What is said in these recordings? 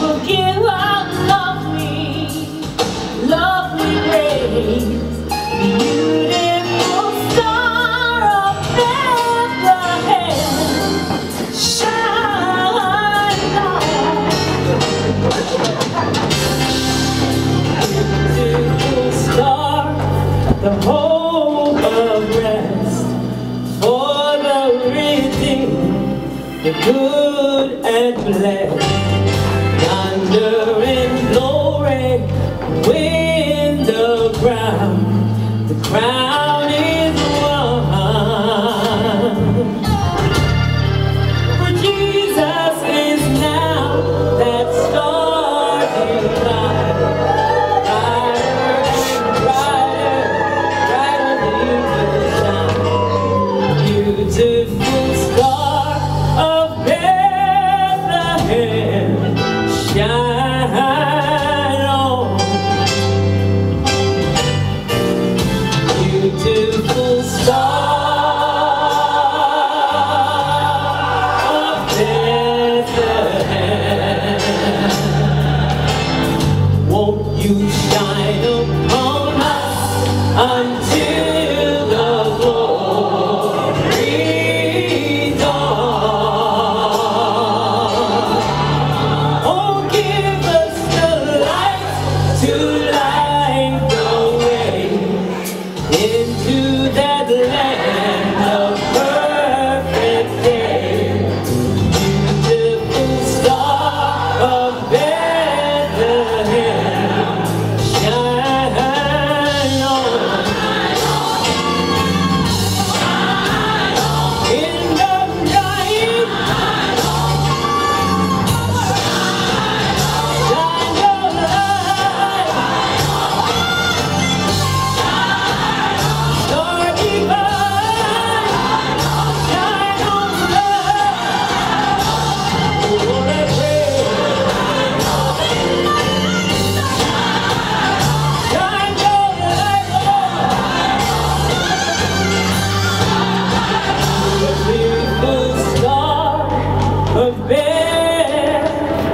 forgive our. Beautiful star of Bethlehem, shine. Beautiful star, the the good and blessed and glory, wind the ground, the ground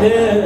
Yeah.